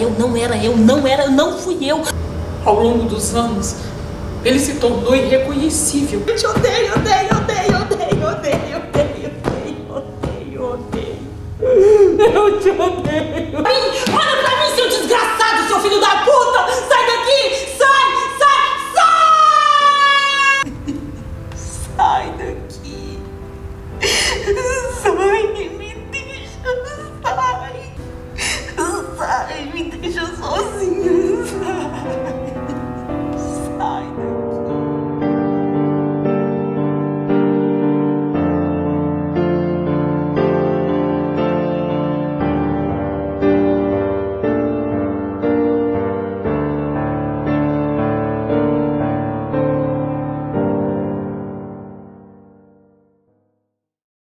eu, não era eu, não era, não fui eu. Ao longo dos anos, ele se tornou irreconhecível. Eu te odeio, odeio, odeio, odeio, odeio, odeio, odeio, odeio, odeio. Eu te odeio. Olha pra mim, seu desgraçado, seu filho da puta! Sai daqui! Sai! Sai! Sai! Sai daqui!